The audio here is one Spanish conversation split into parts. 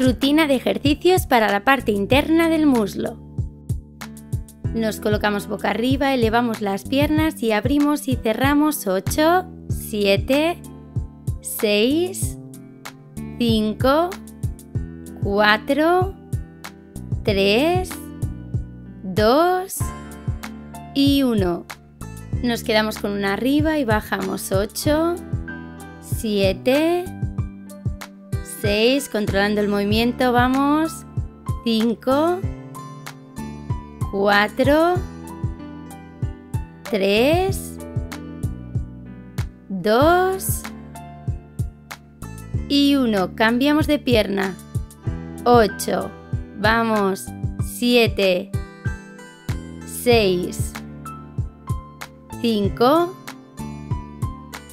Rutina de ejercicios para la parte interna del muslo. Nos colocamos boca arriba, elevamos las piernas y abrimos y cerramos 8, 7, 6, 5, 4, 3, 2 y 1. Nos quedamos con una arriba y bajamos 8, 7, 6, controlando el movimiento, vamos, 5, 4, 3, 2 y 1. Cambiamos de pierna. 8, vamos, 7, 6, 5,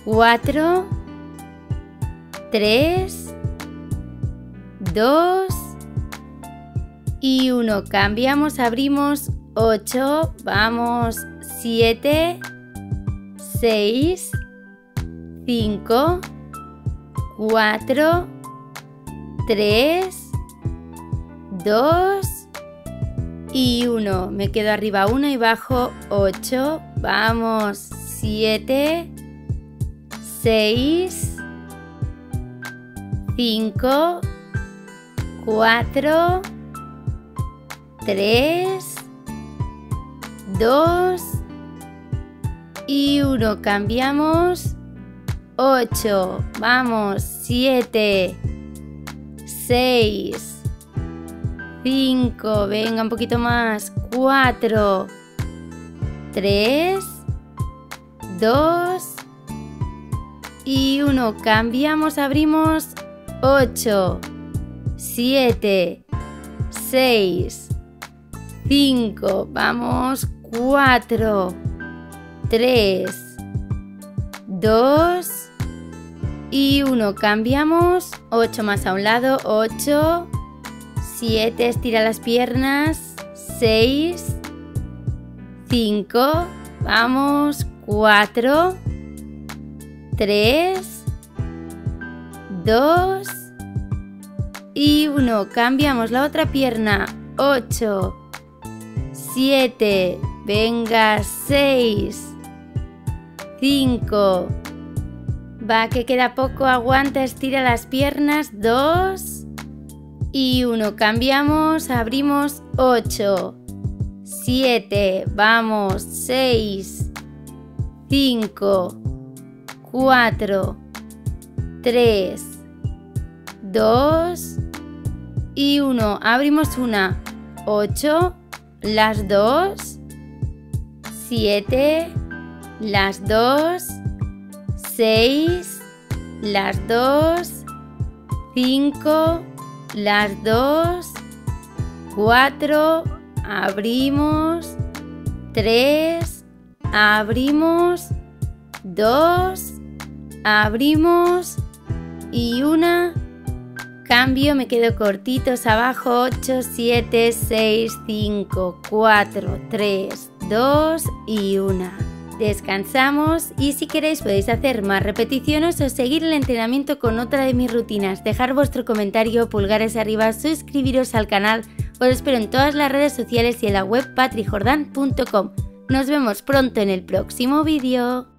4, 3, 2 y 1. Cambiamos, abrimos 8, vamos 7, 6, 5, 4, 3, 2 y 1. Me quedo arriba 1 y bajo 8. Vamos 7, 6, 5, 4, 3, 2 y 1. Cambiamos. 8. Vamos. 7, 6, 5. Venga, un poquito más. 4, 3, 2 y 1. Cambiamos, abrimos. 8, 7, 6, 5, vamos, 4, 3, 2 y 1. Cambiamos, 8 más a un lado, 8, 7, estira las piernas, 6, 5, vamos, 4, 3, 2 y 1. Cambiamos la otra pierna, 8, 7, venga, 6, 5, va que queda poco, aguanta, estira las piernas, 2 y 1, cambiamos, abrimos, 8, 7, vamos, 6, 5, 4, 3, 2 y 1, abrimos una, 8, las dos, 7, las dos, 6, las dos, 5, las dos, 4, abrimos, 3, abrimos, 2, abrimos. Y una Cambio, me quedo cortitos abajo, 8, 7, 6, 5, 4, 3, 2 y 1. Descansamos y si queréis podéis hacer más repeticiones o seguir el entrenamiento con otra de mis rutinas. Dejar vuestro comentario, pulgares arriba, suscribiros al canal. Os espero en todas las redes sociales y en la web patrijordan.com. Nos vemos pronto en el próximo vídeo.